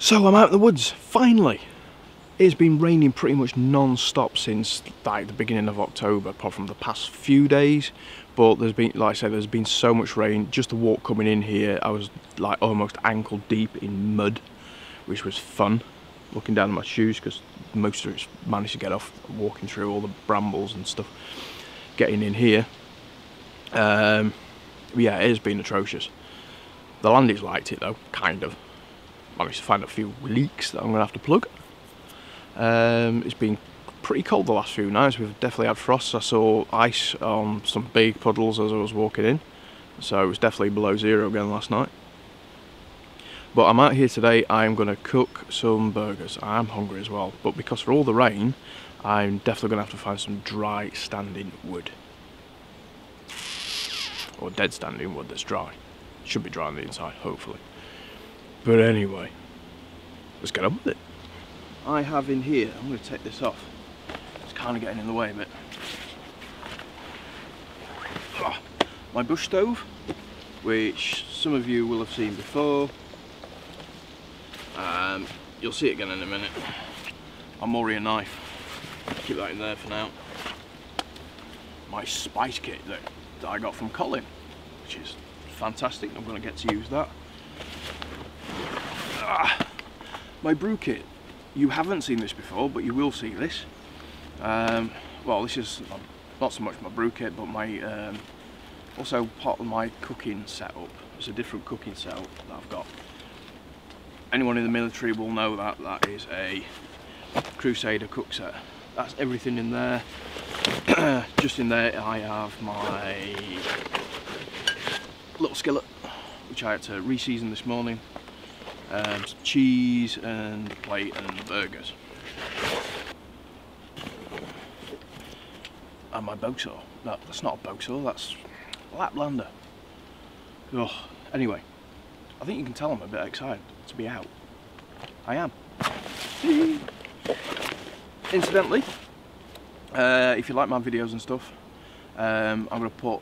So I'm out in the woods, finally. It's been raining pretty much non-stop since like the beginning of October, apart from the past few days. But there's been, like I said, there's been so much rain. Just the walk coming in here, I was like almost ankle deep in mud, which was fun. Looking down at my shoes because most of it's managed to get off walking through all the brambles and stuff. Getting in here, um, yeah, it has been atrocious. The landings liked it though, kind of. Managed to find a few leaks that I'm gonna have to plug. Um, it's been pretty cold the last few nights. We've definitely had frosts. I saw ice on some big puddles as I was walking in. So it was definitely below zero again last night. But I'm out here today, I'm going to cook some burgers. I'm hungry as well. But because for all the rain, I'm definitely going to have to find some dry standing wood. Or dead standing wood that's dry. Should be dry on the inside, hopefully. But anyway, let's get on with it. I have in here, I'm going to take this off. It's kind of getting in the way a bit. Ah, my bush stove, which some of you will have seen before. Um, you'll see it again in a minute. I'm My Mora knife. Keep that in there for now. My spice kit that, that I got from Colin, which is fantastic. I'm going to get to use that. Ah, my brew kit. You haven't seen this before, but you will see this. Um, well, this is not so much my brew kit, but my um, also part of my cooking setup. It's a different cooking setup that I've got. Anyone in the military will know that that is a Crusader cook set. That's everything in there. Just in there I have my little skillet, which I had to re-season this morning. Um, cheese and plate and burgers. And my bow saw. No, that's not a bow saw, that's Laplander. Oh, anyway, I think you can tell I'm a bit excited to be out. I am. Incidentally, uh, if you like my videos and stuff, um, I'm going to put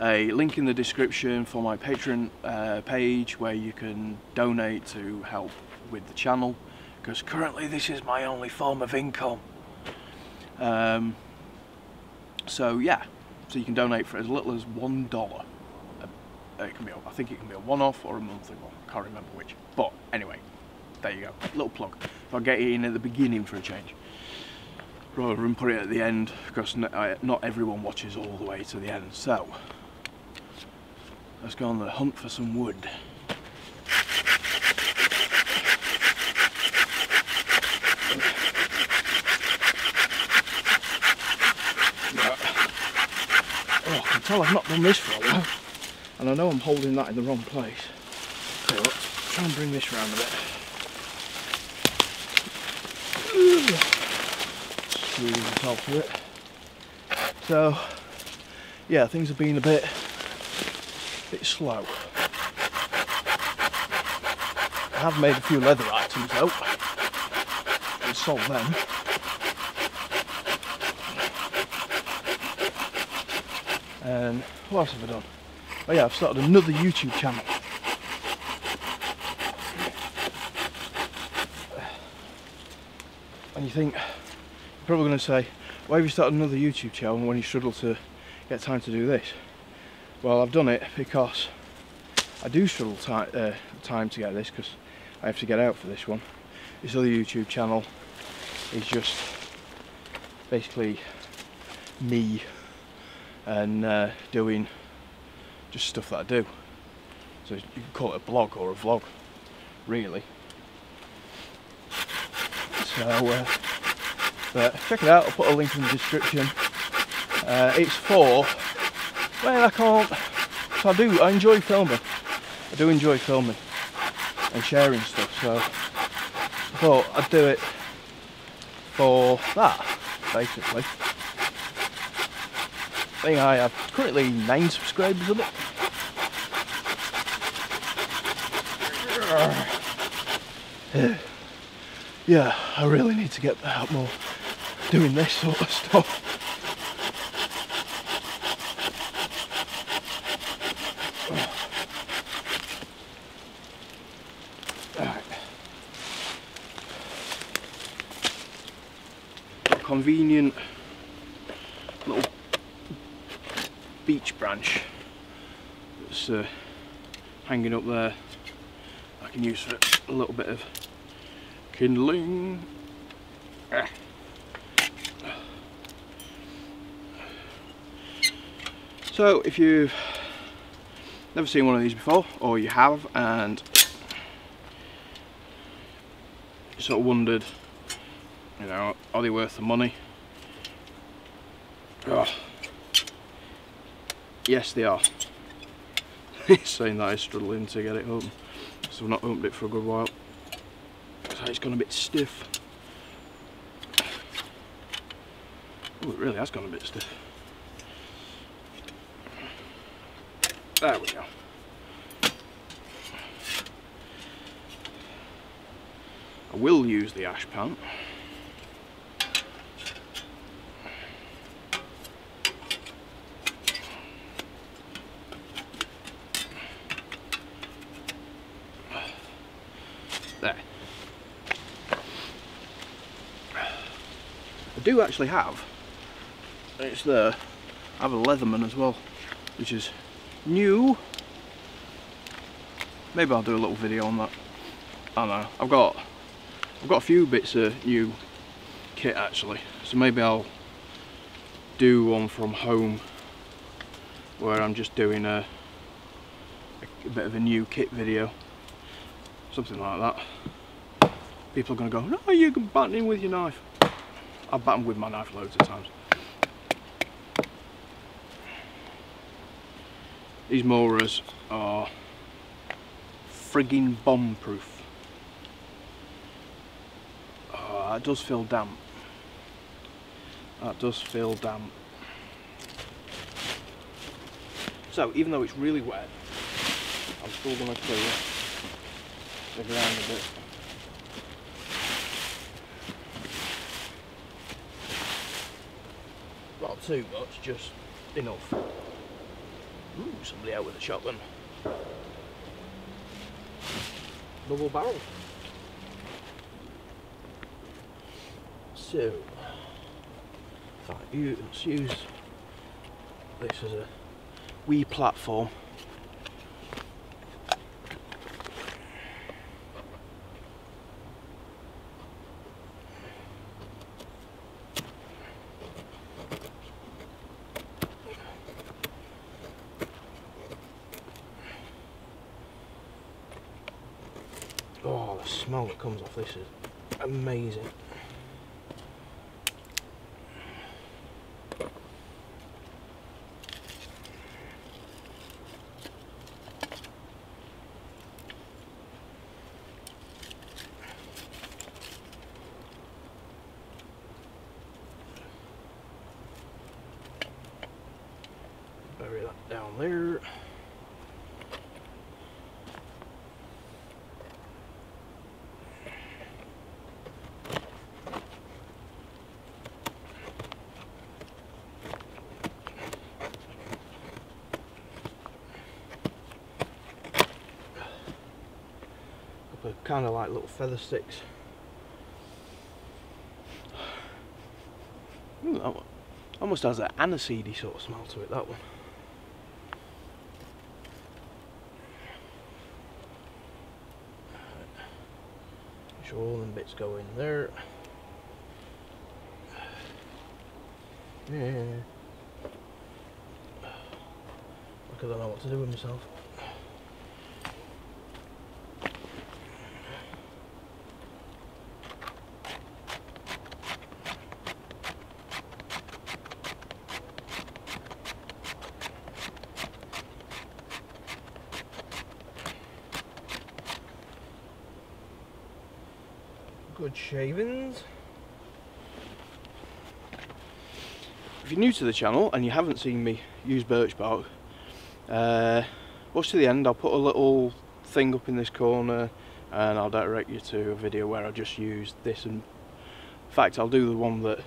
a link in the description for my Patreon uh, page where you can donate to help with the channel because currently this is my only form of income. Um, so yeah, so you can donate for as little as one dollar. Uh, it can be, I think it can be a one-off or a monthly one. Can't remember which. But anyway, there you go. Little plug. I'll get it in at the beginning for a change rather than put it at the end because not everyone watches all the way to the end. So let's go on the hunt for some wood. Oh, I can tell I've not done this for a while and I know I'm holding that in the wrong place. Let's try and bring this around a bit. Squeeze the top it. So, yeah, things have been a bit, bit slow. I have made a few leather items though. And sold them. And what else have I done? Oh yeah, I've started another YouTube channel. And you think, you're probably going to say, why have you started another YouTube channel when you struggle to get time to do this? Well, I've done it because I do struggle time, uh, time to get this because I have to get out for this one. This other YouTube channel is just basically me and uh, doing just stuff that I do. So you can call it a blog or a vlog, really. So, uh, but check it out, I'll put a link in the description. Uh, it's for, well I can't, so I do, I enjoy filming. I do enjoy filming and sharing stuff, so I thought I'd do it for that, basically. I think I have currently nine subscribers on it. yeah, I really need to get out more doing this sort of stuff. Convenient little beech branch that's uh, hanging up there I can use for a little bit of kindling. Ah. So if you've never seen one of these before or you have and sort of wondered you know are they worth the money? Oh. yes they are. He's saying that I'm struggling to get it open so I've not opened it for a good while. So it's gone a bit stiff. Oh it really has gone a bit stiff. There we go. I will use the ash pan do actually have, it's there, I have a Leatherman as well, which is new. Maybe I'll do a little video on that. I don't know. I've got I've got a few bits of new kit actually, so maybe I'll do one from home where I'm just doing a, a bit of a new kit video, something like that. People are going to go, no, you can batten in with your knife. I've battened with my knife loads of times. These Moras are frigging bomb proof. Oh, ah, that does feel damp. That does feel damp. So even though it's really wet, I'm still going to clear the ground a bit. Too much, just enough. Ooh, somebody out with a shotgun. Double barrel. So, let's use this as a wee platform smell that comes off this is amazing. Bury that down there. Kind of like little feather sticks. Hmm, Ooh, one almost has an aniseedy sort of smell to it, that one. Make sure all them bits go in there. Yeah. Look, I don't know what to do with myself. Shavings. If you're new to the channel and you haven't seen me use birch bark, uh, watch to the end. I'll put a little thing up in this corner and I'll direct you to a video where I just use this and in fact I'll do the one that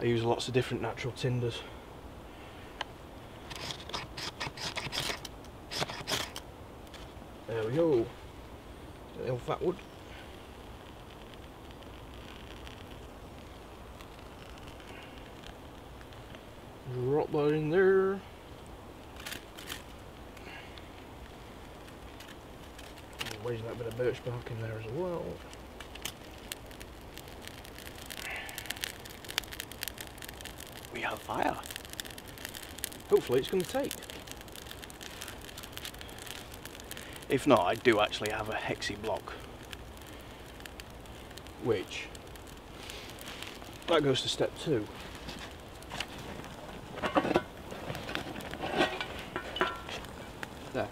I use lots of different natural tinders. There we go. Little fat wood. Drop that in there. Wedge that bit of birch bark in there as well. We have fire. Hopefully it's going to take. If not, I do actually have a hexi block. Which, that goes to step two. There.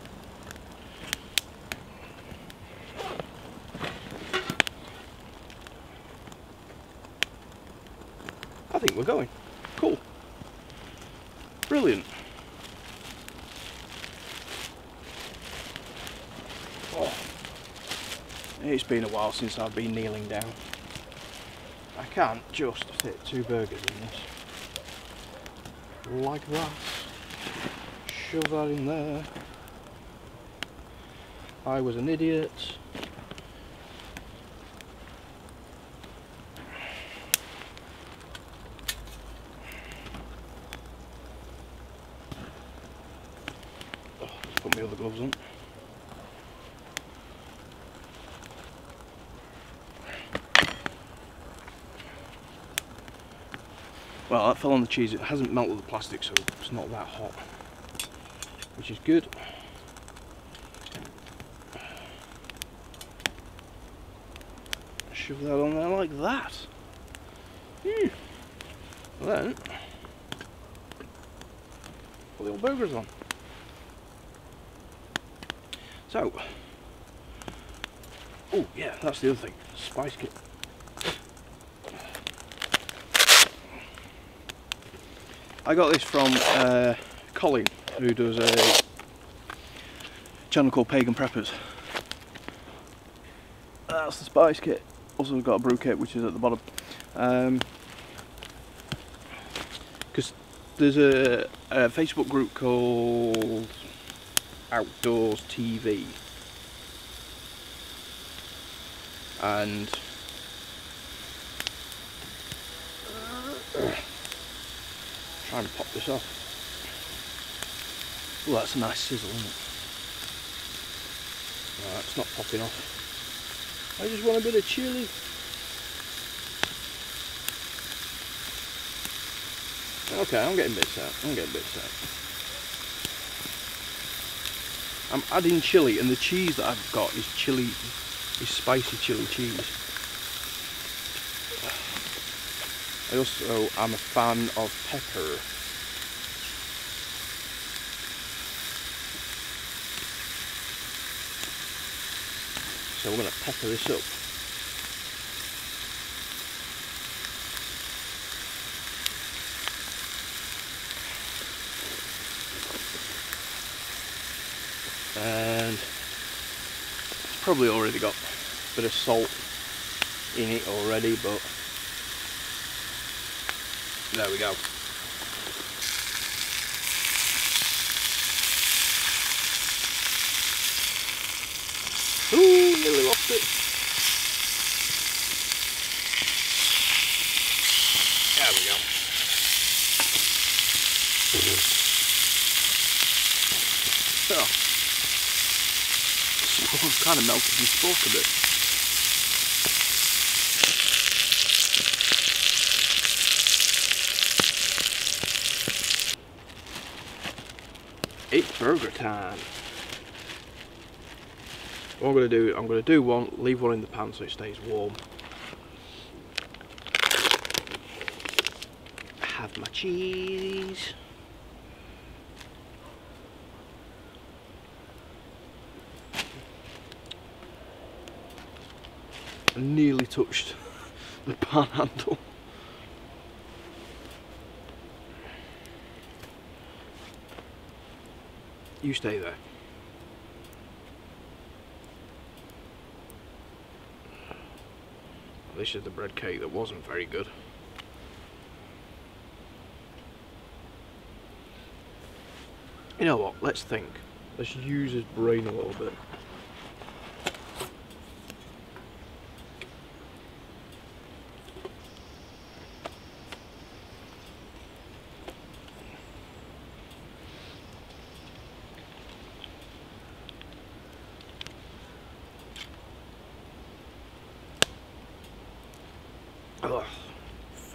I think we're going. Cool. Brilliant. Oh. It's been a while since I've been kneeling down. I can't just fit two burgers in this. Like that. Shove that in there. I was an idiot. Oh, put my other gloves on. Well, that fell on the cheese. It hasn't melted the plastic, so it's not that hot, which is good. Shove that on there like that. Hmm. Then, put the old burgers on. So, oh yeah, that's the other thing. Spice kit. I got this from uh, Colin, who does a channel called Pagan Preppers. That's the spice kit. Also got a brew kit, which is at the bottom. Because um, there's a, a Facebook group called Outdoors TV, and try and pop this off. Well, that's a nice sizzle, isn't it? No, it's not popping off. I just want a bit of chili. Okay, I'm getting bits out. I'm getting bits out. I'm adding chili, and the cheese that I've got is chili, is spicy chili cheese. I also am a fan of pepper. So we're going to pepper this up. And it's probably already got a bit of salt in it already, but there we go. Ooh, nearly lost it. There we go. So, I've kind of melted my spork a bit. Burger time. What I'm going to do, I'm going to do one, leave one in the pan so it stays warm. Have my cheese. I nearly touched the pan handle. You stay there. This is the bread cake that wasn't very good. You know what, let's think. Let's use his brain a little bit.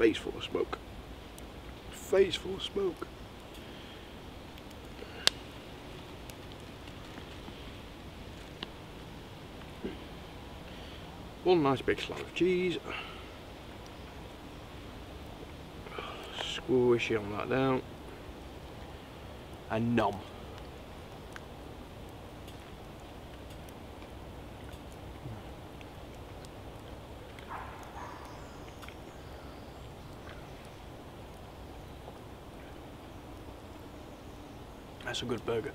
Face full of smoke. Face full of smoke. One nice big slab of cheese. Squishy on that down. And nom. That's a good burger.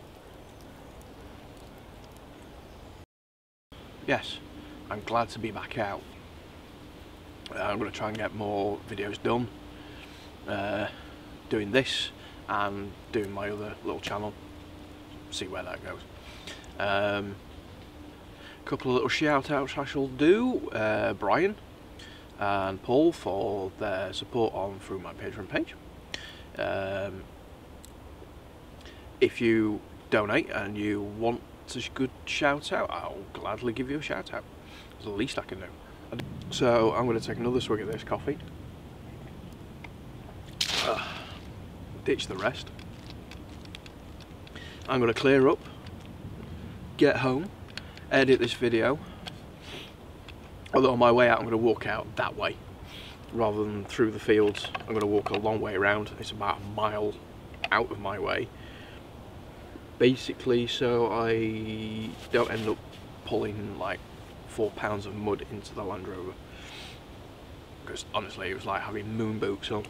Yes, I'm glad to be back out. Uh, I'm going to try and get more videos done. Uh, doing this and doing my other little channel. See where that goes. Um, couple of little shout outs I shall do. Uh, Brian and Paul for their support on through my Patreon page. Um, if you donate and you want a good shout out, I'll gladly give you a shout out. It's the least I can do. So I'm going to take another swig of this coffee. Ditch the rest. I'm going to clear up, get home, edit this video. Although on my way out I'm going to walk out that way rather than through the fields. I'm going to walk a long way around. It's about a mile out of my way basically so I don't end up pulling like four pounds of mud into the Land Rover. Because honestly it was like having moon boots on.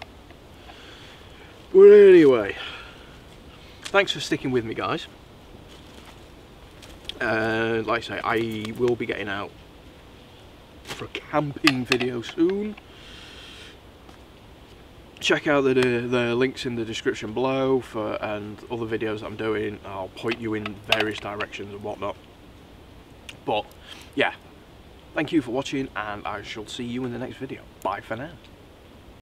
But anyway thanks for sticking with me guys. Uh, like I say I will be getting out for a camping video soon check out the, the links in the description below for and other videos I'm doing. I'll point you in various directions and whatnot. But yeah, thank you for watching and I shall see you in the next video. Bye for now.